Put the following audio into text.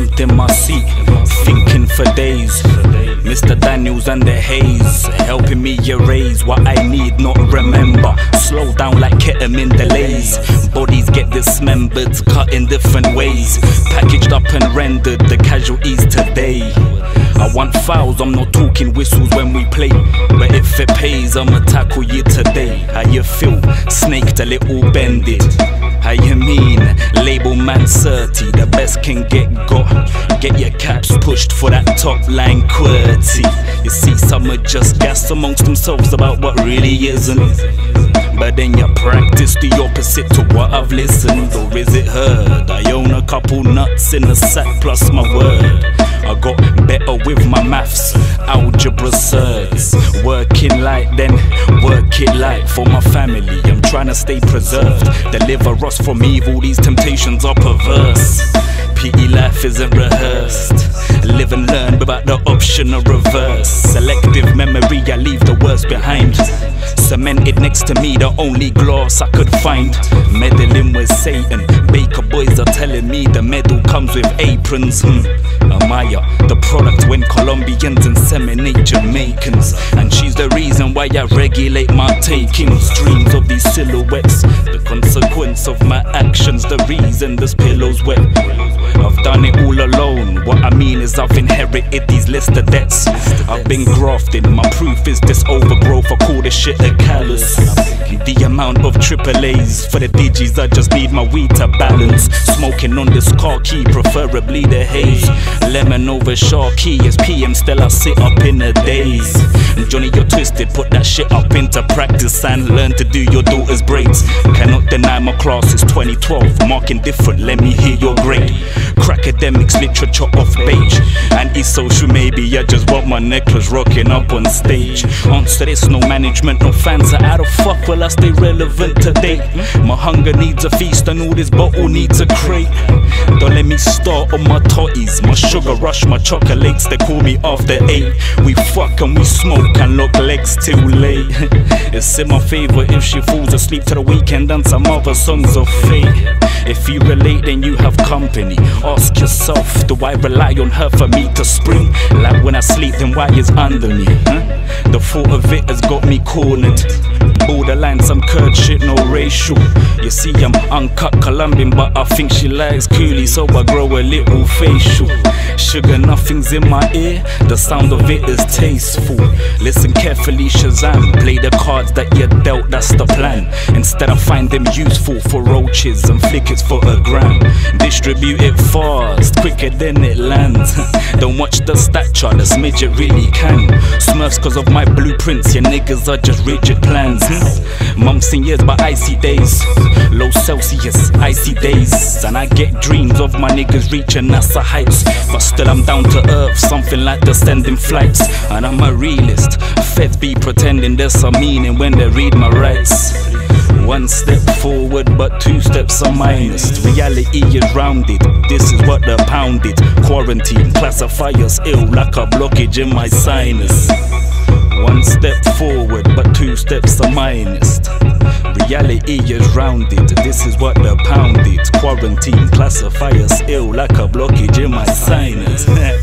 slumped in my seat, thinking for days. Mr. Daniels and the haze, helping me erase what I need, not remember. Slow down like ketamine delays. Bodies get dismembered, cut in different ways. Packaged up and rendered, the casualties today. I want fouls, I'm not talking whistles when we play. But if it pays, I'ma tackle you today. How you feel? Snaked a little bended. How you mean? Label man 30, the best can get got. Get your caps pushed for that top line QWERTY. You see, some are just gas amongst themselves about what really isn't. But then you practice the opposite to what I've listened, or is it heard? I own a couple nuts in a sack plus my word. I got better with my maths, algebra certs. Working light, then work it for my family. I'm trying to stay preserved, deliver us from evil. These temptations are perverse. PE life isn't rehearsed. Live and learn without the option of reverse. Selective memory, I leave the worst behind. Cemented next to me, the only gloss I could find. Meddling with Satan. Baker boys me the medal comes with aprons. Hmm. Amaya, the product when Colombians inseminate Jamaicans. And she's the reason why I regulate my takings. Dreams of these silhouettes, the consequence of my actions, the reason this pillow's wet. I've done it all alone. What I mean is, I've these list of debts. I've been grafted. My proof is this overgrowth. I call this shit a callus. The amount of triple A's for the digits, I just need my weed to balance. Smoking on this car key, preferably the haze. Lemon over Sharky is PM, still I sit up in the days. Johnny, you're twisted, put that shit up into practice and learn to do your daughter's braids. Cannot deny my class is 2012, marking different, let me hear your grade. Crack Academics, literature off page. Anti-social maybe, I just want my necklace rocking up on stage. Answer this, no management, no fans are out of fuck, will I stay relevant today? My hunger needs a feast and all this bottle needs a crate. Don't let me start on my totties, my sugar rush, my chocolates, they call me after eight. We fuck and we smoke and lock legs till late. it's in my favor if she falls asleep to the weekend and some other songs of fate. If you relate, then you have company. Ask yourself, do I rely on her for me to spring? Like when I sleep, then why is under me? Huh? The thought of it has got me cornered. Borderline, some curd shit, no racial. You see, I'm uncut Colombian, but I think she likes coolie, so I grow a little facial. Sugar, nothing's in my ear, the sound of it is tasteful. Listen carefully, Shazam. Play the cards that you dealt, that's the plan. Instead, I find them useful for roaches and flick it for a gram. Distribute it fast, quicker than it lands. Don't watch the stature, this midget really can. Smurfs, cause of my blueprints, your niggas are just rigid plans. Hmm. Months and years, but icy days. Low Celsius, icy days. And I get dreams of my niggas reaching NASA heights. But still, I'm down to earth, something like descending flights. And I'm a realist. Feds be pretending there's some meaning when they read my rights. One step forward, but two steps are minus. Reality is rounded. This is what the pounded. Quarantine classifiers ill like a blockage in my sinus. One step forward, but two steps are minus. Reality is rounded. This is what the pounded. Quarantine classifiers ill like a blockage in my sinus.